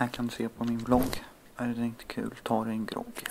Här kan du se på min blogg. Är det inte kul, ta dig en grogg.